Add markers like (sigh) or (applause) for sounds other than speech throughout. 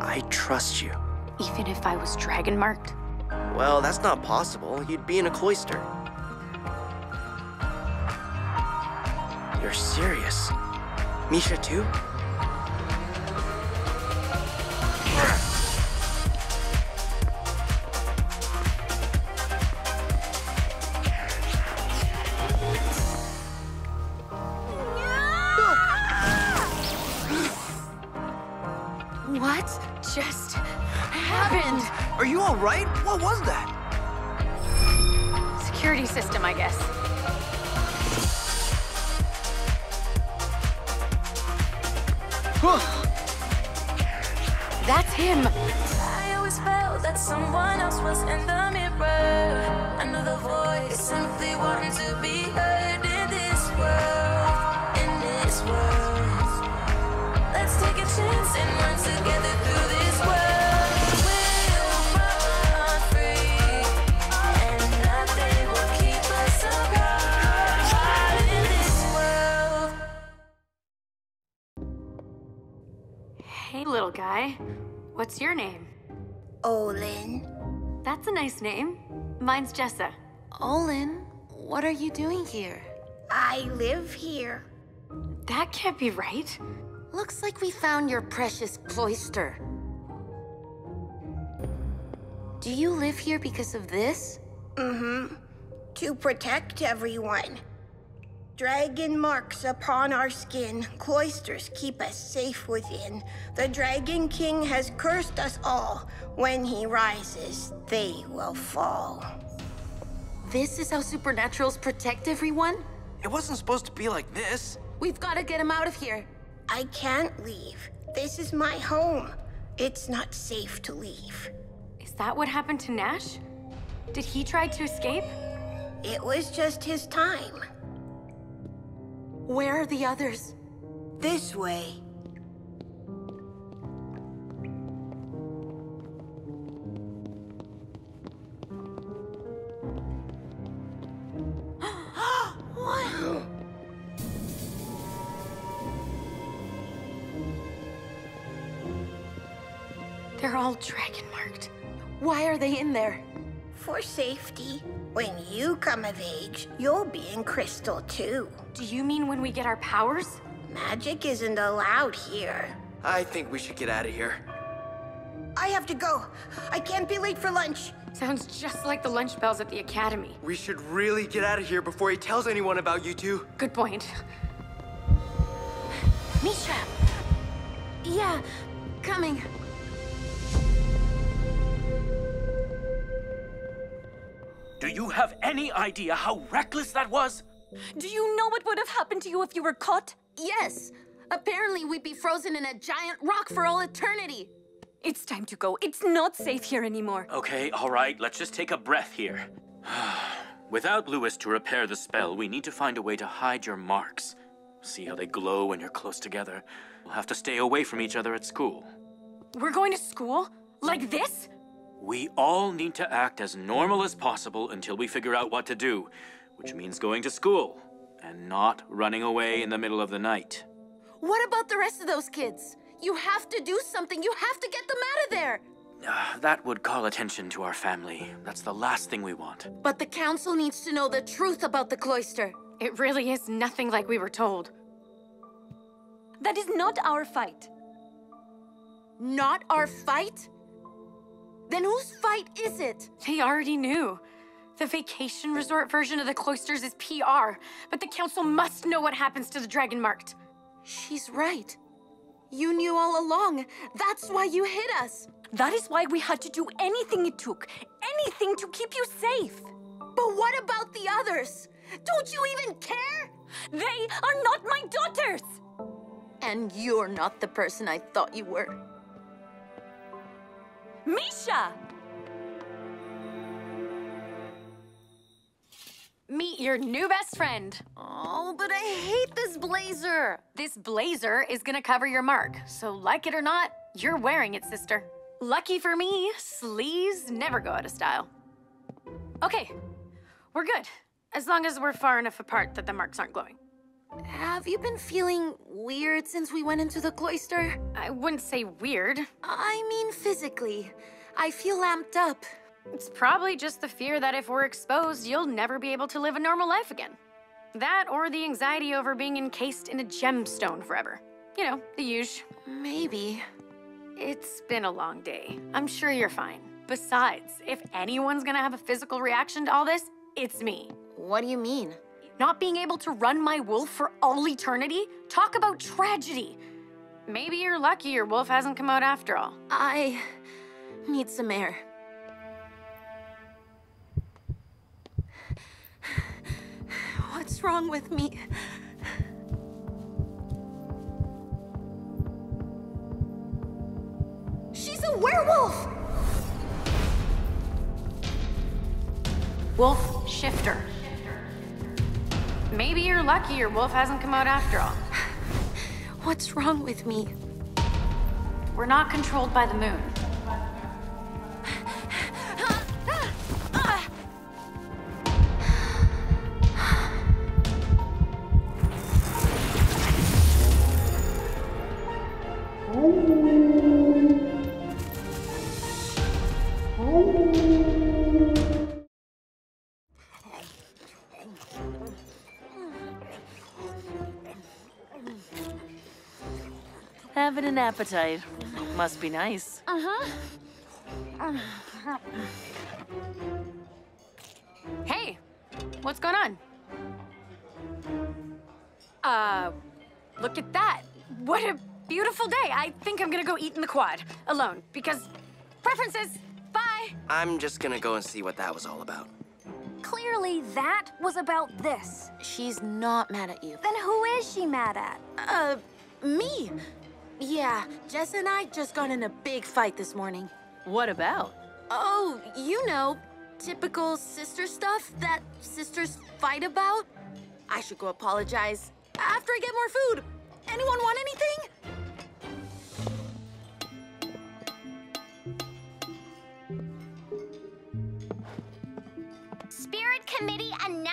I trust you. Even if I was dragon marked? Well, that's not possible. You'd be in a cloister. You're serious? Mischa too? That's him. I always felt that someone else was in the mirror. Another voice simply to be heard in this world. In this world. Let's take a chance and run together through this little guy. What's your name? Olin. That's a nice name. Mine's Jessa. Olin, what are you doing here? I live here. That can't be right. Looks like we found your precious cloister. Do you live here because of this? Mm-hmm. To protect everyone. Dragon marks upon our skin, cloisters keep us safe within. The Dragon King has cursed us all. When he rises, they will fall. This is how supernaturals protect everyone? It wasn't supposed to be like this. We've got to get him out of here. I can't leave. This is my home. It's not safe to leave. Is that what happened to Nash? Did he try to escape? It was just his time. Where are the others? This way. what? (gasps) They're all dragon marked. Why are they in there? For safety. When you come of age, you'll be in Crystal too. Do you mean when we get our powers? Magic isn't allowed here. I think we should get out of here. I have to go. I can't be late for lunch. Sounds just like the lunch bells at the academy. We should really get out of here before he tells anyone about you two. Good point. Mischa! Yeah, coming. Do you have any idea how reckless that was? Do you know what would have happened to you if you were caught? Yes. Apparently, we'd be frozen in a giant rock for all eternity. It's time to go. It's not safe here anymore. Okay, all right, let's just take a breath here. (sighs) Without Lewis to repair the spell, we need to find a way to hide your marks. See how they glow when you're close together. We'll have to stay away from each other at school. We're going to school? Like this? We all need to act as normal as possible until we figure out what to do, which means going to school and not running away in the middle of the night. What about the rest of those kids? You have to do something. You have to get them out of there. Uh, that would call attention to our family. That's the last thing we want. But the council needs to know the truth about the cloister. It really is nothing like we were told. That is not our fight. Not our fight? Then whose fight is it? They already knew. The vacation resort version of the cloisters is PR, but the council must know what happens to the Dragon Marked. She's right. You knew all along. That's why you hid us. That is why we had to do anything it took. Anything to keep you safe. But what about the others? Don't you even care? They are not my daughters! And you're not the person I thought you were. Mischa! Meet your new best friend. Oh, but I hate this blazer. This blazer is gonna cover your mark, so like it or not, you're wearing it, sister. Lucky for me, sleeves never go out of style. Okay, we're good. As long as we're far enough apart that the marks aren't glowing. Have you been feeling weird since we went into the cloister? I wouldn't say weird. I mean physically. I feel amped up. It's probably just the fear that if we're exposed, you'll never be able to live a normal life again. That or the anxiety over being encased in a gemstone forever. You know, the usual. Maybe. It's been a long day. I'm sure you're fine. Besides, if anyone's gonna have a physical reaction to all this, it's me. What do you mean? Not being able to run my wolf for all eternity? Talk about tragedy. Maybe you're lucky your wolf hasn't come out after all. I need some air. What's wrong with me? She's a werewolf! Wolf shifter. Maybe you're lucky your wolf hasn't come out after all. (sighs) What's wrong with me? We're not controlled by the moon. Having an appetite. Must be nice. Uh-huh. Hey, what's going on? Uh, look at that. What a beautiful day. I think I'm gonna go eat in the quad alone because preferences. Bye. I'm just gonna go and see what that was all about. Clearly, that was about this. She's not mad at you. Then who is she mad at? Uh, me. Yeah, Jess and I just got in a big fight this morning. What about? Oh, you know, typical sister stuff that sisters fight about. I should go apologize after I get more food. Anyone want anything?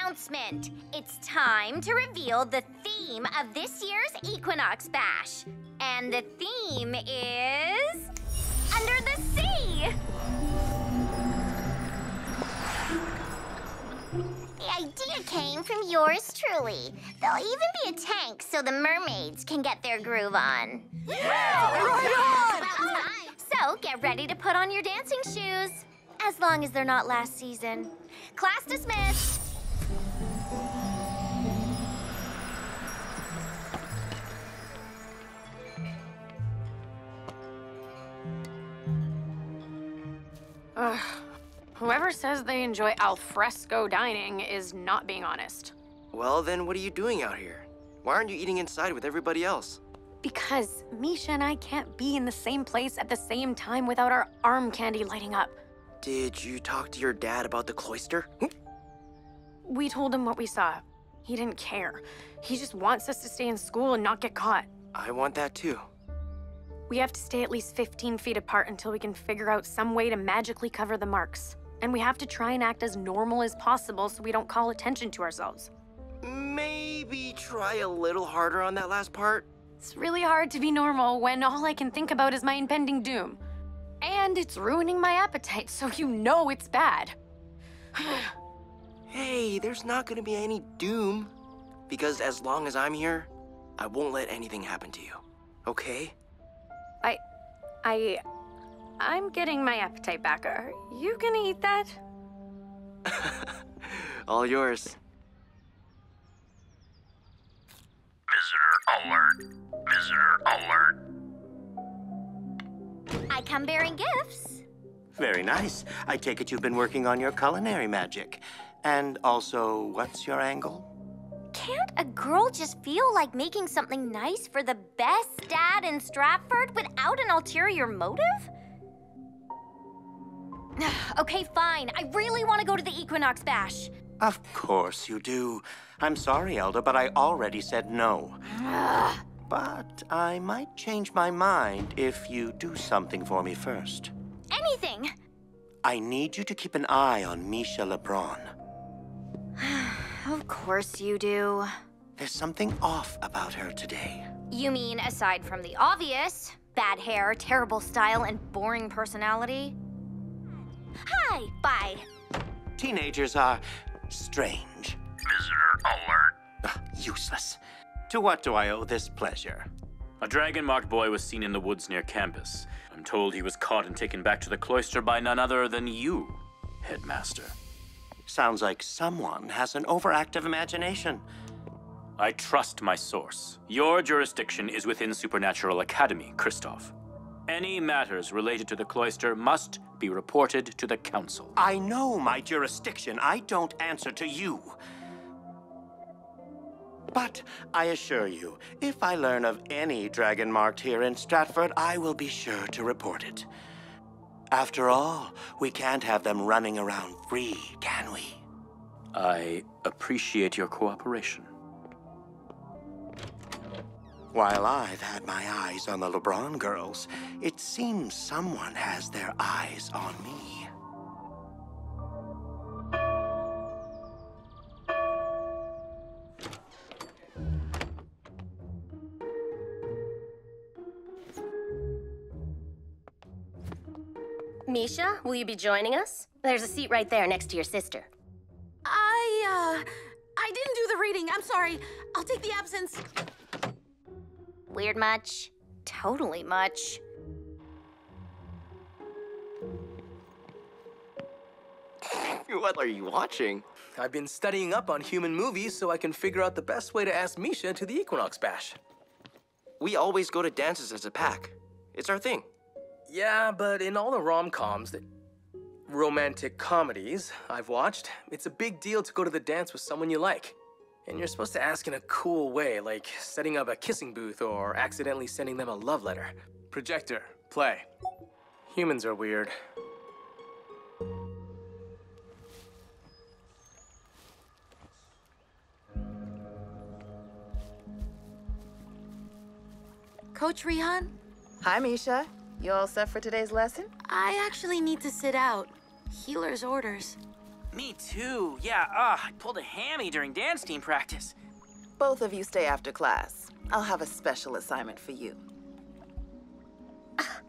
Announcement. It's time to reveal the theme of this year's Equinox Bash. And the theme is. Under the Sea! The idea came from yours truly. There'll even be a tank so the mermaids can get their groove on. Yeah! (laughs) So get ready to put on your dancing shoes. As long as they're not last season. Class dismissed. Ugh. Whoever says they enjoy alfresco dining is not being honest. Well, then what are you doing out here? Why aren't you eating inside with everybody else? Because Misha and I can't be in the same place at the same time without our arm candy lighting up. Did you talk to your dad about the cloister? Hmm? We told him what we saw. He didn't care. He just wants us to stay in school and not get caught. I want that too. We have to stay at least 15 feet apart until we can figure out some way to magically cover the marks. And we have to try and act as normal as possible so we don't call attention to ourselves. Maybe try a little harder on that last part? It's really hard to be normal when all I can think about is my impending doom. And it's ruining my appetite, so you know it's bad. (sighs) Hey, there's not gonna be any doom. Because as long as I'm here, I won't let anything happen to you. Okay? I. I. I'm getting my appetite back. Are you gonna eat that? (laughs) All yours. Visitor alert. Visitor alert. I come bearing gifts. Very nice. I take it you've been working on your culinary magic. And also, what's your angle? Can't a girl just feel like making something nice for the best dad in Stratford without an ulterior motive? okay, fine. I really want to go to the Equinox Bash. Of course you do. I'm sorry, Elda, but I already said no. but I might change my mind if you do something for me first. Anything. I need you to keep an eye on Mischa LeBron. Of course you do. There's something off about her today. You mean aside from the obvious bad hair, terrible style, and boring personality? Hi, bye. Teenagers are strange. Visitor alert. Ugh, useless. To what do I owe this pleasure? A dragon marked boy was seen in the woods near campus. I'm told he was caught and taken back to the cloister by none other than you, headmaster. Sounds like someone has an overactive imagination. I trust my source. Your jurisdiction is within Supernatural Academy, Kristoff. Any matters related to the cloister must be reported to the council. I know my jurisdiction. I don't answer to you. But I assure you, if I learn of any dragon marked here in Stratford, I will be sure to report it. After all, we can't have them running around free, can we? I appreciate your cooperation. While I've had my eyes on the LeBron girls, it seems someone has their eyes on me. Mischa, will you be joining us? There's a seat right there next to your sister. I, uh, I didn't do the reading. I'm sorry. I'll take the absence. Weird much? Totally much. (laughs) What are you watching? I've been studying up on human movies so I can figure out the best way to ask Mischa to the Equinox Bash. We always go to dances as a pack. It's our thing. Yeah, but in all the rom-coms, the romantic comedies I've watched, it's a big deal to go to the dance with someone you like. And you're supposed to ask in a cool way, like setting up a kissing booth or accidentally sending them a love letter. Projector, play. Humans are weird. Coach Rihan, Hi, Mischa. You all set for today's lesson? I actually need to sit out. Healer's orders. Me too. Yeah, ah, I pulled a hammy during dance team practice. Both of you stay after class. I'll have a special assignment for you.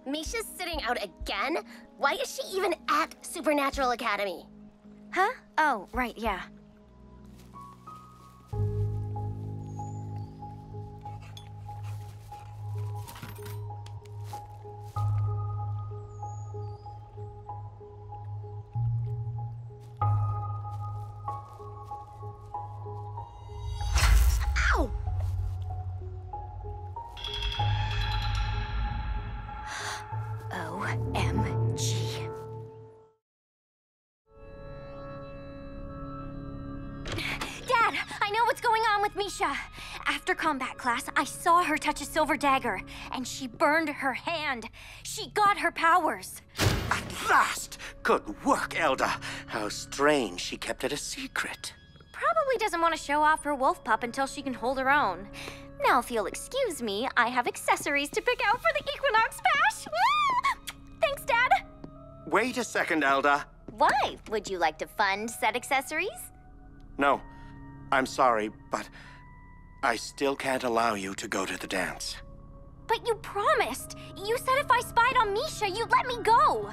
Mischa's sitting out again? Why is she even at Supernatural Academy? Huh? Oh, right, yeah. What's going on with Mischa. After combat class, I saw her touch a silver dagger, and she burned her hand. She got her powers. At last! Good work, Elda. How strange she kept it a secret. Probably doesn't want to show off her wolf pup until she can hold her own. Now, if you'll excuse me, I have accessories to pick out for the Equinox Bash. Thanks, Dad. Wait a second, Elda. Why? Would you like to fund said accessories? No, I'm sorry, but I still can't allow you to go to the dance. But you promised. You said if I spied on Mischa, you'd let me go.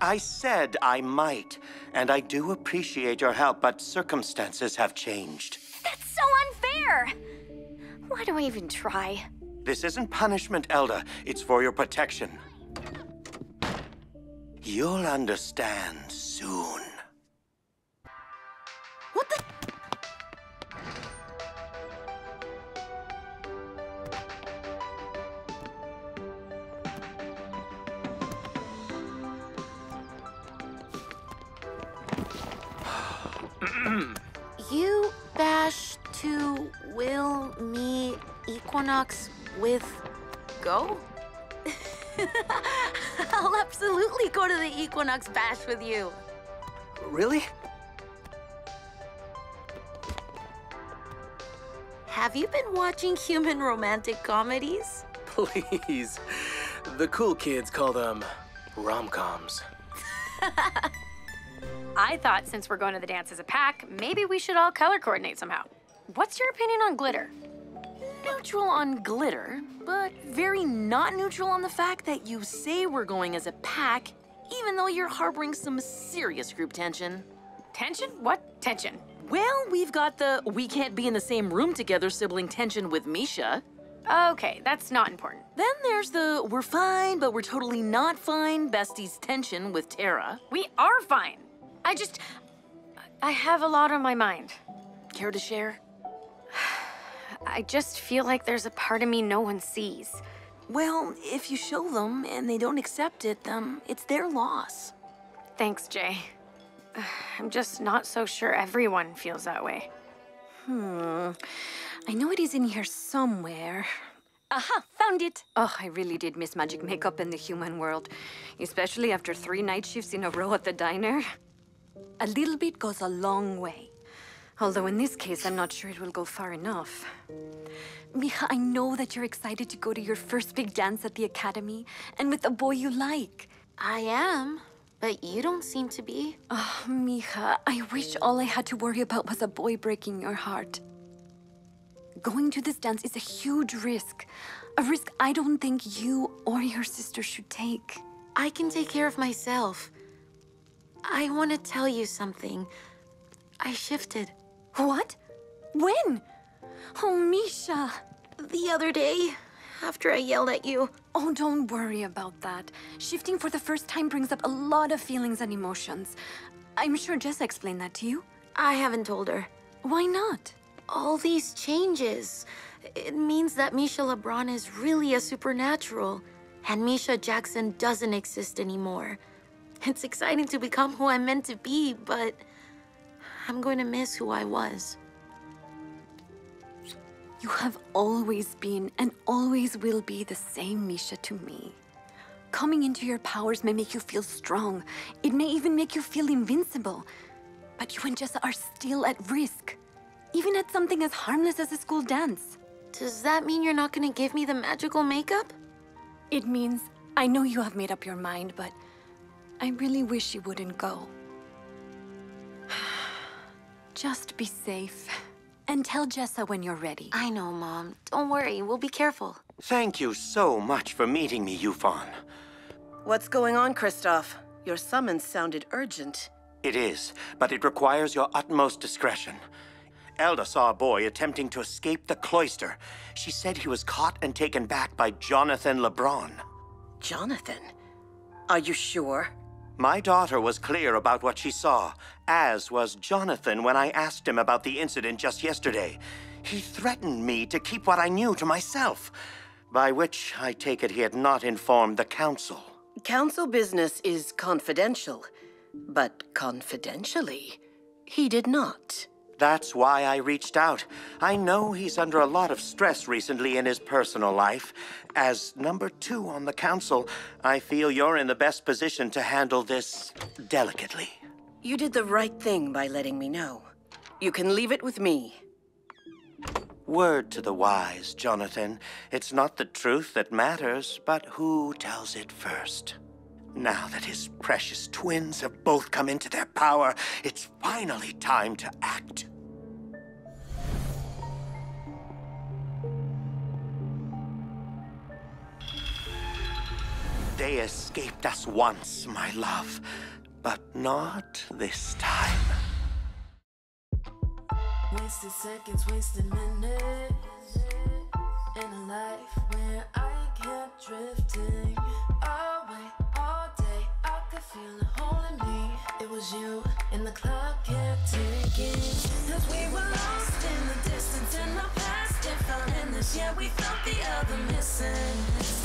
I said I might, and I do appreciate your help, but circumstances have changed. That's so unfair. Why do I even try? This isn't punishment, Elda. It's for your protection. You'll understand soon. What the? Hmm. you bash to will me equinox with go? (laughs) I'll absolutely go to the equinox bash with you. Really? Have you been watching human romantic comedies? (laughs) Please. The cool kids call them rom-coms. (laughs) I thought since we're going to the dance as a pack, maybe we should all color coordinate somehow. What's your opinion on glitter? Neutral on glitter, but very not neutral on the fact that you say we're going as a pack, even though you're harboring some serious group tension. Tension? What tension? Well, we've got the we can't be in the same room together sibling tension with Mischa. Okay, that's not important. Then there's the we're fine, but we're totally not fine besties tension with Tara. We are fine. I just. I have a lot on my mind. Care to share? I just feel like there's a part of me no one sees. Well, if you show them and they don't accept it, then it's their loss. Thanks, Jay. I'm just not so sure everyone feels that way. Hmm. I know it is in here somewhere. Aha, found it! Oh, I really did miss magic makeup in the human world, especially after three night shifts in a row at the diner. A little bit goes a long way. Although in this case, I'm not sure it will go far enough. Mija, I know that you're excited to go to your first big dance at the academy, and with a boy you like. I am, but you don't seem to be. Oh, Mija, I wish all I had to worry about was a boy breaking your heart. Going to this dance is a huge risk. A risk I don't think you or your sister should take. I can take care of myself. I want to tell you something. I shifted. What? When? Oh, Mischa. The other day, after I yelled at you. Oh, don't worry about that. Shifting for the first time brings up a lot of feelings and emotions. I'm sure Jessa explained that to you. I haven't told her. Why not? All these changes. It means that Mischa LeBron is really a supernatural. And Mischa Jackson doesn't exist anymore. It's exciting to become who I'm meant to be, but I'm going to miss who I was. You have always been and always will be the same Mischa to me. Coming into your powers may make you feel strong. It may even make you feel invincible. But you and Jessa are still at risk. Even at something as harmless as a school dance. Does that mean you're not gonna give me the magical makeup? It means I know you have made up your mind, but I really wish you wouldn't go. (sighs) Just be safe. And tell Jessa when you're ready. I know, Mom. Don't worry, we'll be careful. Thank you so much for meeting me, Yufan. What's going on, Kristoff? Your summons sounded urgent. It is, but it requires your utmost discretion. Elda saw a boy attempting to escape the cloister. She said he was caught and taken back by Jonathan LeBron. Jonathan? Are you sure? My daughter was clear about what she saw, as was Jonathan when I asked him about the incident just yesterday. He threatened me to keep what I knew to myself, by which I take it he had not informed the council. Council business is confidential, but confidentially, he did not. That's why I reached out. I know he's under a lot of stress recently in his personal life. As number two on the council, I feel you're in the best position to handle this delicately. You did the right thing by letting me know. You can leave it with me. Word to the wise, Jonathan. It's not the truth that matters, but who tells it first. Now that his precious twins have both come into their power, it's finally time to act. They escaped us once, my love, but not this time. Wasted seconds, wasted minutes was you, and the clock kept ticking. Cause we were lost in the distance, and our past didn't find in this. Yeah, we felt the other missing.